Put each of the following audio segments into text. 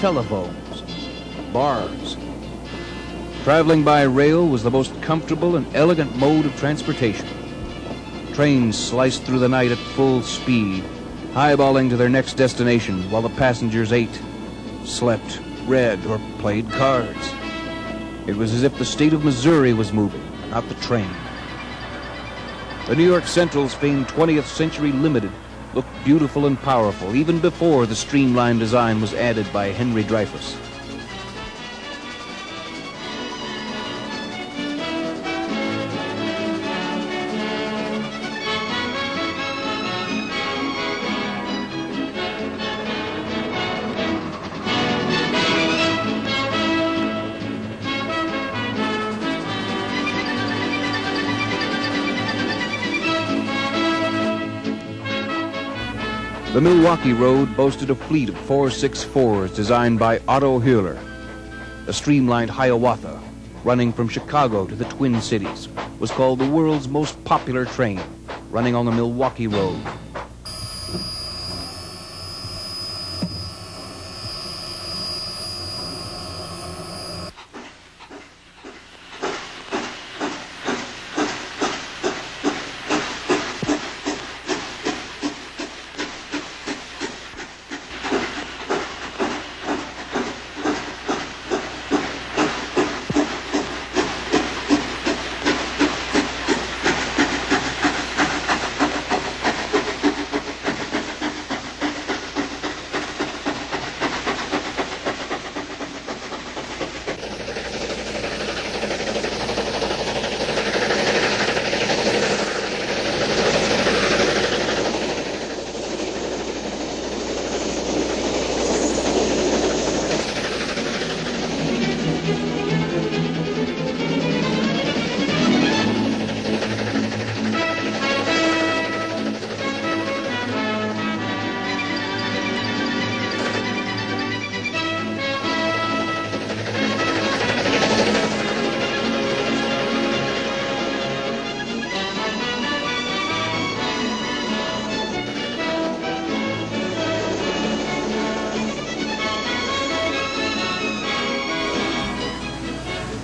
telephones, bars. Traveling by rail was the most comfortable and elegant mode of transportation. Trains sliced through the night at full speed, highballing to their next destination while the passengers ate, slept, read, or played cards. It was as if the state of Missouri was moving, not the train. The New York Central's famed 20th Century Limited looked beautiful and powerful even before the streamlined design was added by Henry Dreyfuss. The Milwaukee Road boasted a fleet of 464s designed by Otto Kuhler. The streamlined Hiawatha, running from Chicago to the Twin Cities, was called the world's most popular train, running on the Milwaukee Road.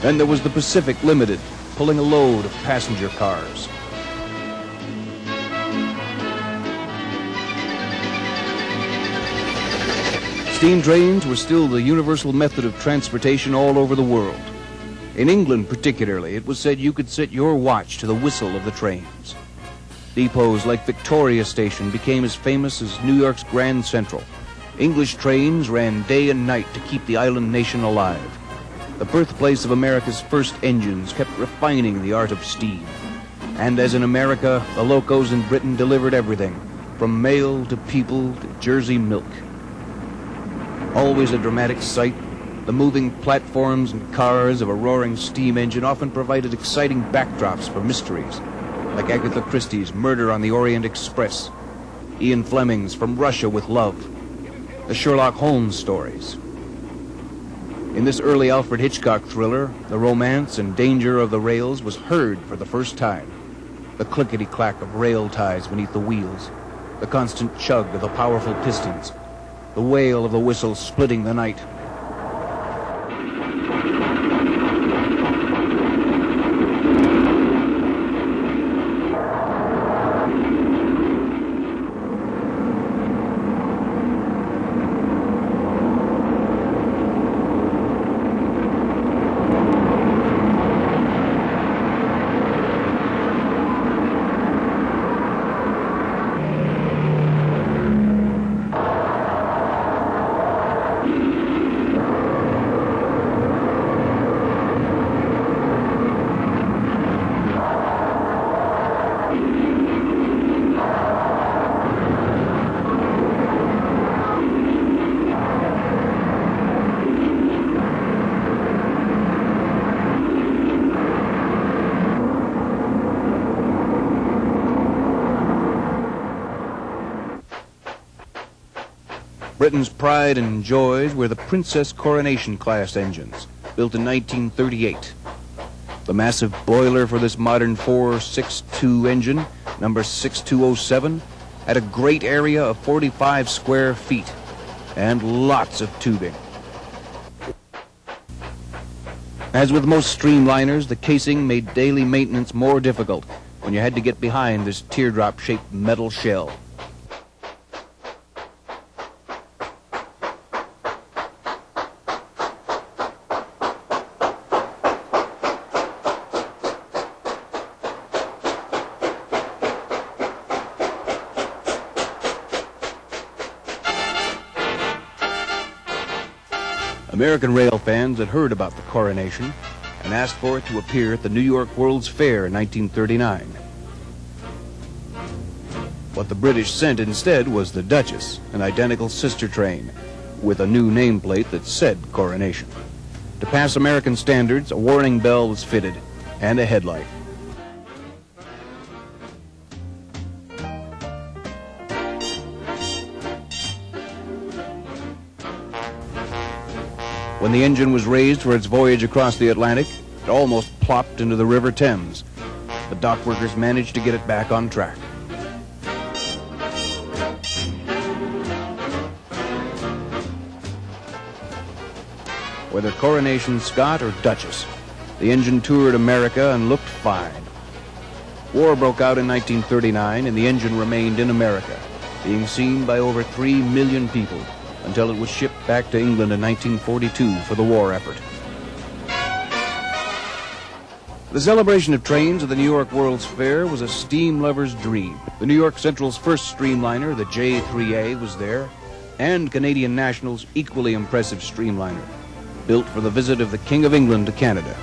Then there was the Pacific Limited, pulling a load of passenger cars. Steam trains were still the universal method of transportation all over the world. In England, particularly, it was said you could set your watch to the whistle of the trains. Depots like Victoria Station became as famous as New York's Grand Central. English trains ran day and night to keep the island nation alive. The birthplace of America's first engines kept refining the art of steam. And as in America, the locos in Britain delivered everything, from mail to people to Jersey milk. Always a dramatic sight, the moving platforms and cars of a roaring steam engine often provided exciting backdrops for mysteries, like Agatha Christie's Murder on the Orient Express, Ian Fleming's From Russia with Love, the Sherlock Holmes stories. In this early Alfred Hitchcock thriller, the romance and danger of the rails was heard for the first time. The clickety-clack of rail ties beneath the wheels, the constant chug of the powerful pistons, the wail of the whistle splitting the night. Britain's pride and joys were the Princess Coronation class engines, built in 1938. The massive boiler for this modern 462 engine, number 6207, had a grate area of 45 square feet and lots of tubing. As with most streamliners, the casing made daily maintenance more difficult when you had to get behind this teardrop-shaped metal shell. American rail fans had heard about the coronation and asked for it to appear at the New York World's Fair in 1939. What the British sent instead was the Duchess, an identical sister train, with a new nameplate that said Coronation. To pass American standards, a warning bell was fitted and a headlight. When the engine was raised for its voyage across the Atlantic, it almost plopped into the River Thames. The dock workers managed to get it back on track. Whether Coronation Scott or Duchess, the engine toured America and looked fine. War broke out in 1939 and the engine remained in America, being seen by over 3 million people until it was shipped back to England in 1942 for the war effort. The celebration of trains at the New York World's Fair was a steam lover's dream. The New York Central's first streamliner, the J3A, was there, and Canadian National's equally impressive streamliner, built for the visit of the King of England to Canada.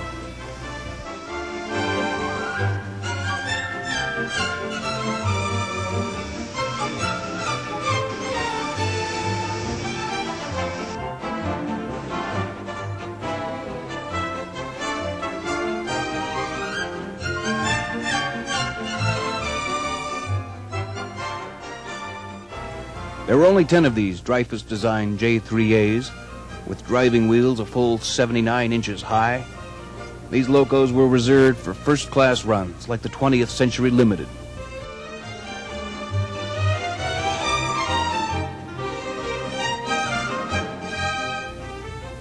There were only 10 of these Dreyfuss designed J3As with driving wheels a full 79 inches high. These locos were reserved for first class runs like the 20th Century Limited.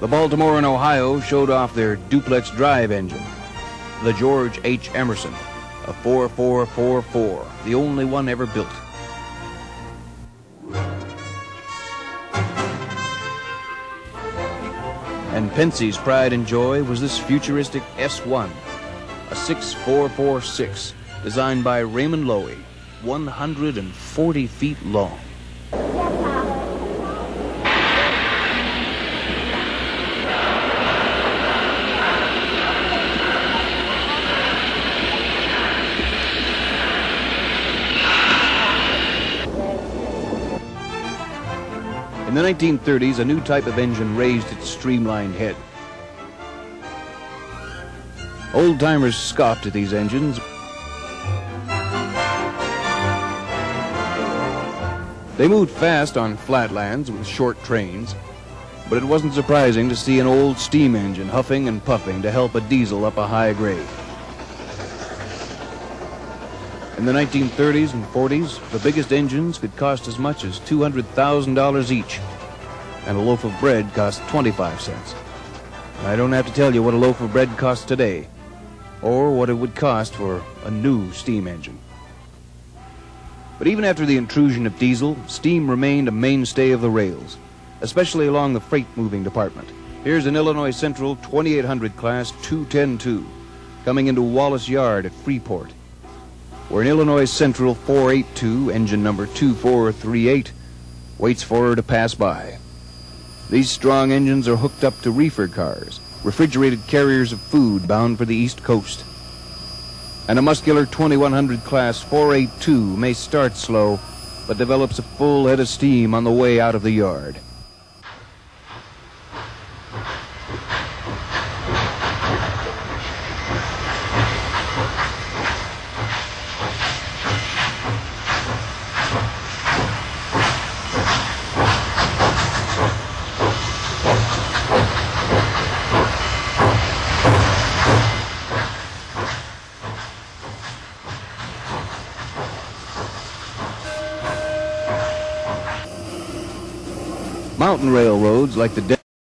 The Baltimore and Ohio showed off their duplex drive engine, the George H. Emerson, a 4444, the only one ever built. And Pennsy's pride and joy was this futuristic S1, a 6446, designed by Raymond Loewy, 140 feet long. The 1930s, a new type of engine raised its streamlined head. Old timers scoffed at these engines. They moved fast on flatlands with short trains, but it wasn't surprising to see an old steam engine huffing and puffing to help a diesel up a high grade. In the 1930s and 40s, the biggest engines could cost as much as $200,000 each, and a loaf of bread cost 25 cents. I don't have to tell you what a loaf of bread costs today, or what it would cost for a new steam engine. But even after the intrusion of diesel, steam remained a mainstay of the rails, especially along the freight moving department. Here's an Illinois Central 2800 class 2102 coming into Wallace Yard at Freeport where an Illinois Central 482, engine number 2438, waits for her to pass by. These strong engines are hooked up to reefer cars, refrigerated carriers of food bound for the East Coast. And a muscular 2100 class 482 may start slow, but develops a full head of steam on the way out of the yard. Mountain railroads like the